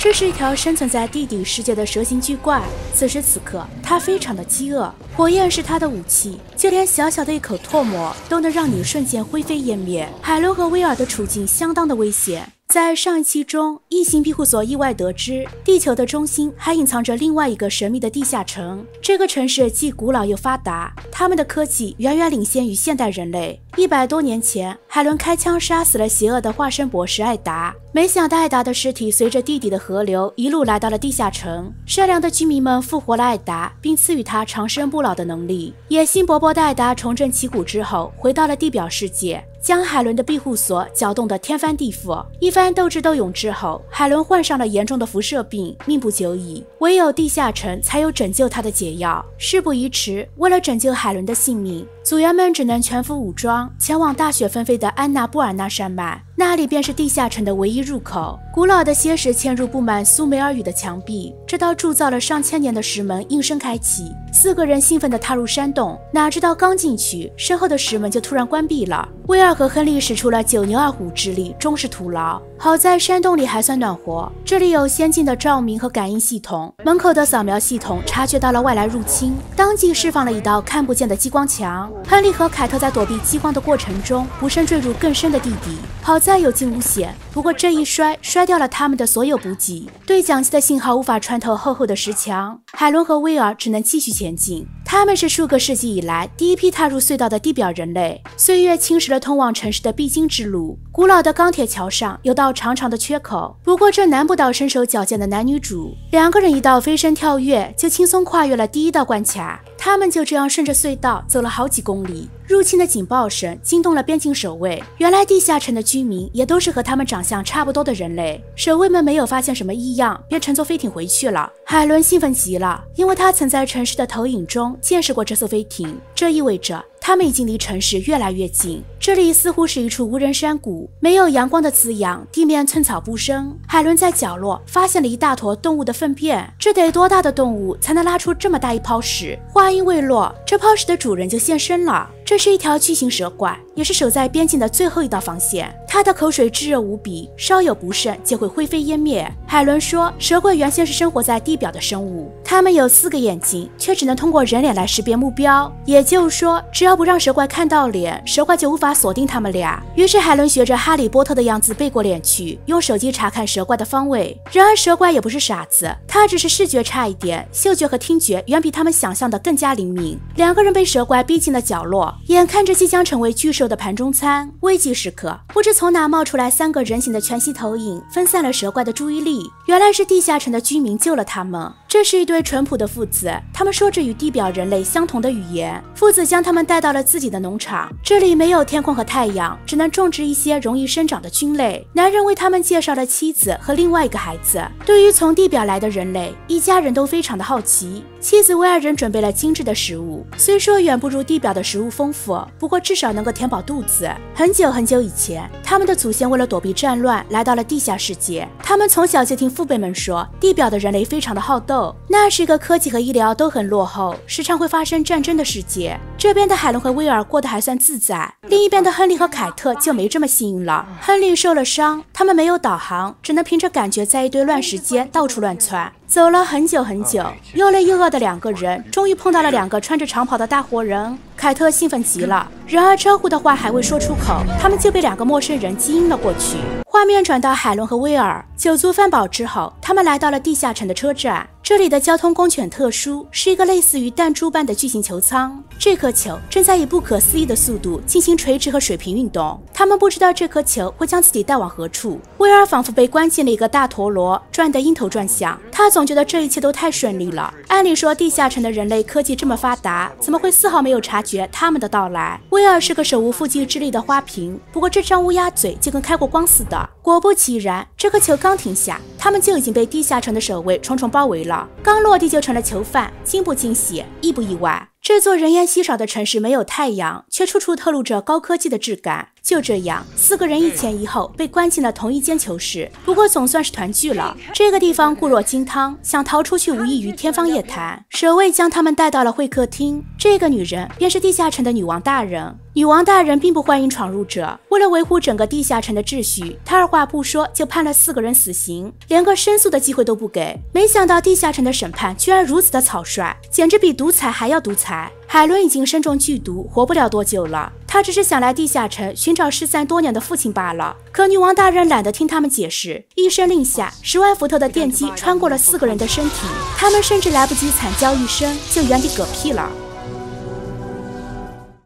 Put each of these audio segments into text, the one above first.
这是一条生存在地底世界的蛇形巨怪。此时此刻，它非常的饥饿，火焰是它的武器，就连小小的一口唾沫都能让你瞬间灰飞烟灭。海伦和威尔的处境相当的危险。在上一期中，异形庇护所意外得知，地球的中心还隐藏着另外一个神秘的地下城。这个城市既古老又发达，他们的科技远远领先于现代人类。一百多年前，海伦开枪杀死了邪恶的化身博士艾达，没想到艾达的尸体随着地底的河流一路来到了地下城。善良的居民们复活了艾达，并赐予他长生不老的能力。野心勃勃的艾达重振旗鼓之后，回到了地表世界。将海伦的庇护所搅动得天翻地覆。一番斗智斗勇之后，海伦患上了严重的辐射病，命不久矣。唯有地下城才有拯救她的解药。事不宜迟，为了拯救海伦的性命，组员们只能全副武装，前往大雪纷飞的安娜布尔纳山脉。那里便是地下城的唯一入口。古老的楔石嵌入布满苏美尔语的墙壁，这道铸造了上千年的石门应声开启。四个人兴奋地踏入山洞，哪知道刚进去，身后的石门就突然关闭了。威尔和亨利使出了九牛二虎之力，终是徒劳。好在山洞里还算暖和，这里有先进的照明和感应系统。门口的扫描系统察觉到了外来入侵，当即释放了一道看不见的激光墙。亨利和凯特在躲避激光的过程中，不慎坠入更深的地底。好在有惊无险，不过这一摔，摔掉了他们的所有补给。对讲机的信号无法穿透厚厚的石墙，海伦和威尔只能继续前进。他们是数个世纪以来第一批踏入隧道的地表人类。岁月侵蚀了通往城市的必经之路，古老的钢铁桥上有道长长的缺口。不过这难不倒身手矫健的男女主，两个人一道飞身跳跃，就轻松跨越了第一道关卡。他们就这样顺着隧道走了好几公里。入侵的警报声惊动了边境守卫。原来地下城的居民也都是和他们长相差不多的人类。守卫们没有发现什么异样，便乘坐飞艇回去了。海伦兴奋极了，因为他曾在城市的投影中见识过这艘飞艇，这意味着。他们已经离城市越来越近，这里似乎是一处无人山谷，没有阳光的滋养，地面寸草不生。海伦在角落发现了一大坨动物的粪便，这得多大的动物才能拉出这么大一泡屎？话音未落，这泡屎的主人就现身了。这是一条巨型蛇怪，也是守在边境的最后一道防线。它的口水炙热无比，稍有不慎就会灰飞烟灭。海伦说，蛇怪原先是生活在地表的生物，它们有四个眼睛，却只能通过人脸来识别目标。也就是说，只要不让蛇怪看到脸，蛇怪就无法锁定他们俩。于是海伦学着哈利波特的样子背过脸去，用手机查看蛇怪的方位。然而蛇怪也不是傻子，它只是视觉差一点，嗅觉和听觉远比他们想象的更加灵敏。两个人被蛇怪逼进了角落。眼看着即将成为巨兽的盘中餐，危急时刻，不知从哪冒出来三个人形的全息投影，分散了蛇怪的注意力。原来是地下城的居民救了他们。这是一对淳朴的父子，他们说着与地表人类相同的语言。父子将他们带到了自己的农场，这里没有天空和太阳，只能种植一些容易生长的菌类。男人为他们介绍了妻子和另外一个孩子。对于从地表来的人类，一家人都非常的好奇。妻子为二人准备了精致的食物，虽说远不如地表的食物丰富，不过至少能够填饱肚子。很久很久以前，他们的祖先为了躲避战乱，来到了地下世界。他们从小就听父辈们说，地表的人类非常的好斗。那是一个科技和医疗都很落后，时常会发生战争的世界。这边的海伦和威尔过得还算自在，另一边的亨利和凯特就没这么幸运了。亨利受了伤，他们没有导航，只能凭着感觉在一堆乱石间到处乱窜。走了很久很久，又累又饿的两个人，终于碰到了两个穿着长袍的大活人。凯特兴奋极了，然而招呼的话还未说出口，他们就被两个陌生人惊晕了过去。画面转到海伦和威尔，酒足饭饱之后，他们来到了地下城的车站。这里的交通工具很特殊，是一个类似于弹珠般的巨型球舱。这颗球正在以不可思议的速度进行垂直和水平运动。他们不知道这颗球会将自己带往何处。威尔仿佛被关进了一个大陀螺，转得晕头转向。他总觉得这一切都太顺利了。按理说，地下城的人类科技这么发达，怎么会丝毫没有察觉他们的到来？威尔是个手无缚鸡之力的花瓶，不过这张乌鸦嘴就跟开过光似的。果不其然，这颗球刚停下，他们就已经被地下城的守卫重重包围了。刚落地就成了囚犯，惊不惊喜，意不意外？这座人烟稀少的城市没有太阳，却处处透露着高科技的质感。就这样，四个人一前一后被关进了同一间囚室。不过总算是团聚了。这个地方固若金汤，想逃出去无异于天方夜谭。守卫将他们带到了会客厅。这个女人便是地下城的女王大人。女王大人并不欢迎闯入者，为了维护整个地下城的秩序，她二话不说就判了四个人死刑，连个申诉的机会都不给。没想到地下城的审判居然如此的草率，简直比独裁还要独裁。海伦已经身中剧毒，活不了多久了。她只是想来地下城寻找失散多年的父亲罢了。可女王大人懒得听他们解释，一声令下，十万伏特的电击穿过了四个人的身体，他们甚至来不及惨叫一声，就原地嗝屁了。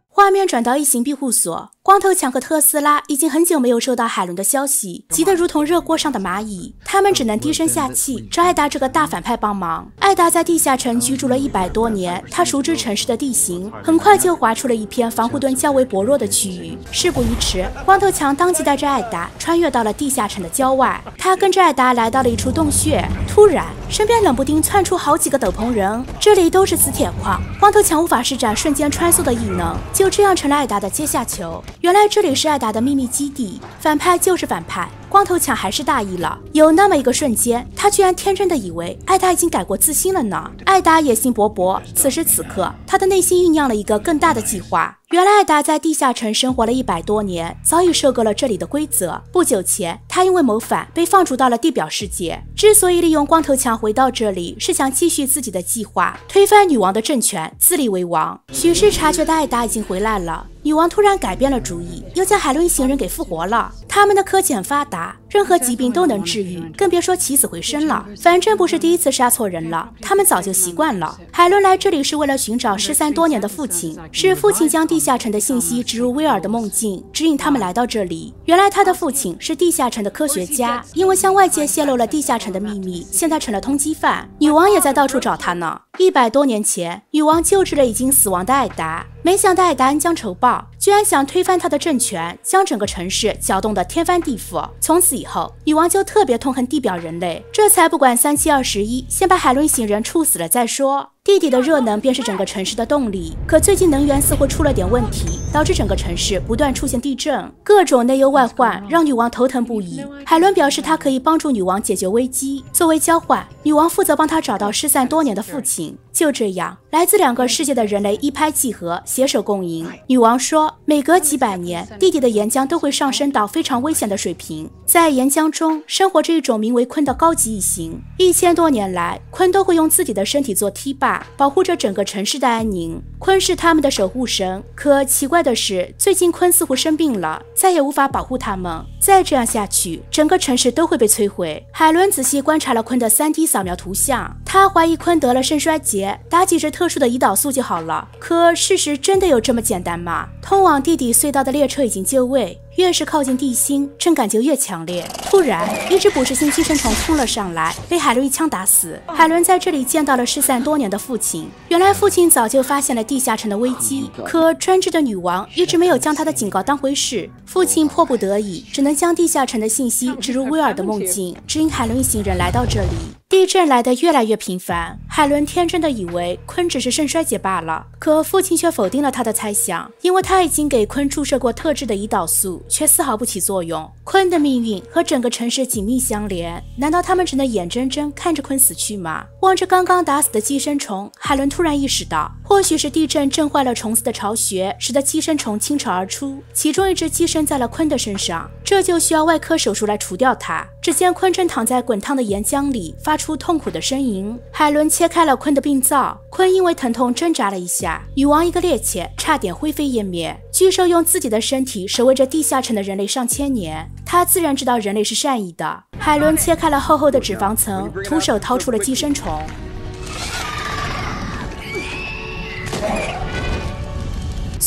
画面转到异形庇护所。光头强和特斯拉已经很久没有收到海伦的消息，急得如同热锅上的蚂蚁。他们只能低声下气找艾达这个大反派帮忙。艾达在地下城居住了一百多年，他熟知城市的地形，很快就划出了一片防护盾较为薄弱的区域。事不宜迟，光头强当即带着艾达穿越到了地下城的郊外。他跟着艾达来到了一处洞穴，突然身边冷不丁窜出好几个斗篷人，这里都是磁铁矿，光头强无法施展瞬间穿梭的异能，就这样成了艾达的阶下囚。原来这里是艾达的秘密基地，反派就是反派。光头强还是大意了，有那么一个瞬间，他居然天真的以为艾达已经改过自新了呢。艾达野心勃勃，此时此刻，他的内心酝酿了一个更大的计划。原来艾达在地下城生活了一百多年，早已受够了这里的规则。不久前，他因为谋反被放逐到了地表世界。之所以利用光头强回到这里，是想继续自己的计划，推翻女王的政权，自立为王。许是察觉到艾达已经回来了，女王突然改变了主意，又将海伦一行人给复活了。他们的科技很发达。任何疾病都能治愈，更别说起死回生了。反正不是第一次杀错人了，他们早就习惯了。海伦来这里是为了寻找失散多年的父亲，是父亲将地下城的信息植入威尔的梦境，指引他们来到这里。原来他的父亲是地下城的科学家，因为向外界泄露了地下城的秘密，现在成了通缉犯。女王也在到处找他呢。一百多年前，女王救治了已经死亡的艾达。没想到艾达恩将仇报，居然想推翻他的政权，将整个城市搅动得天翻地覆。从此以后，女王就特别痛恨地表人类，这才不管三七二十一，先把海伦一行人处死了再说。地底的热能便是整个城市的动力，可最近能源似乎出了点问题，导致整个城市不断出现地震，各种内忧外患让女王头疼不已。海伦表示她可以帮助女王解决危机，作为交换，女王负责帮她找到失散多年的父亲。就这样，来自两个世界的人类一拍即合，携手共赢。女王说，每隔几百年，地底的岩浆都会上升到非常危险的水平，在岩浆中生活着一种名为鲲的高级异形。一千多年来，鲲都会用自己的身体做堤坝。保护着整个城市的安宁，鲲是他们的守护神。可奇怪的是，最近鲲似乎生病了，再也无法保护他们。再这样下去，整个城市都会被摧毁。海伦仔细观察了鲲的 3D 扫描图像，他怀疑鲲得了肾衰竭，打几支特殊的胰岛素就好了。可事实真的有这么简单吗？通往地底隧道的列车已经就位。越是靠近地心，震感就越强烈。突然，一只捕食性寄生虫冲了上来，被海伦一枪打死。海伦在这里见到了失散多年的父亲。原来，父亲早就发现了地下城的危机，可专制的女王一直没有将他的警告当回事。父亲迫不得已，只能将地下城的信息植入威尔的梦境，指引海伦一行人来到这里。地震来得越来越频繁，海伦天真的以为坤只是肾衰竭罢了。可父亲却否定了他的猜想，因为他已经给坤注射过特制的胰岛素，却丝毫不起作用。坤的命运和整个城市紧密相连，难道他们只能眼睁睁看着坤死去吗？望着刚刚打死的寄生虫，海伦突然意识到，或许是地震震坏了虫子的巢穴，使得寄生虫倾巢而出，其中一只寄生在了鲲的身上，这就需要外科手术来除掉它。只见鲲正躺在滚烫的岩浆里，发出痛苦的呻吟。海伦切开了鲲的病灶，鲲因为疼痛挣扎了一下，女王一个趔趄，差点灰飞烟灭。巨兽用自己的身体守卫着地下城的人类上千年，他自然知道人类是善意的。海伦切开了厚厚的脂肪层，徒手掏出了寄生虫。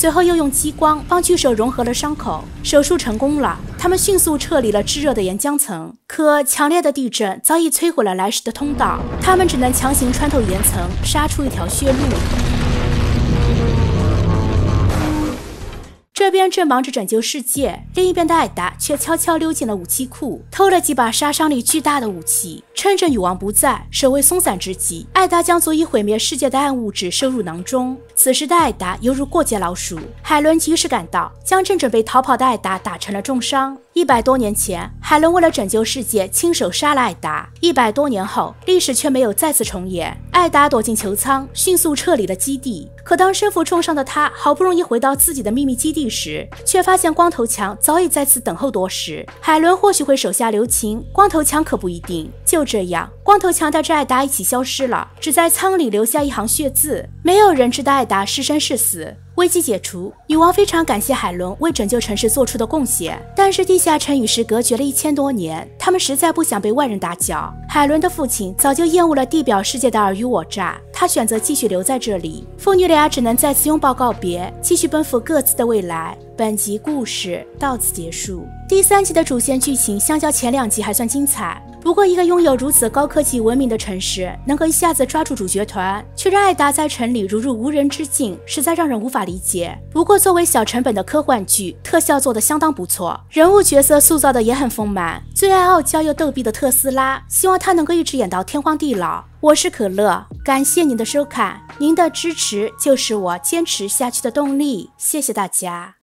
随后又用激光帮巨兽融合了伤口，手术成功了。他们迅速撤离了炙热的岩浆层，可强烈的地震早已摧毁了来时的通道，他们只能强行穿透岩层，杀出一条血路。这边正忙着拯救世界，另一边的艾达却悄悄溜进了武器库，偷了几把杀伤力巨大的武器。趁着女王不在，守卫松散之际，艾达将足以毁灭世界的暗物质收入囊中。此时的艾达犹如过街老鼠，海伦及时赶到，将正准备逃跑的艾达打成了重伤。一百多年前，海伦为了拯救世界，亲手杀了艾达。一百多年后，历史却没有再次重演。艾达躲进球舱，迅速撤离了基地。可当身负重伤的他好不容易回到自己的秘密基地时，却发现光头强早已在此等候多时。海伦或许会手下留情，光头强可不一定。就这样，光头强带着艾达一起消失了，只在舱里留下一行血字。没有人知道艾达是生是死。危机解除，女王非常感谢海伦为拯救城市做出的贡献。但是地下城与世隔绝了一千多年，他们实在不想被外人打搅。海伦的父亲早就厌恶了地表世界的尔虞我诈，他选择继续留在这里。父女俩只能再次拥抱告别，继续奔赴各自的未来。本集故事到此结束。第三集的主线剧情相较前两集还算精彩。不过，一个拥有如此高科技文明的城市，能够一下子抓住主角团，却让艾达在城里如入无人之境，实在让人无法理解。不过，作为小成本的科幻剧，特效做得相当不错，人物角色塑造的也很丰满。最爱傲娇又逗逼的特斯拉，希望他能够一直演到天荒地老。我是可乐，感谢您的收看，您的支持就是我坚持下去的动力，谢谢大家。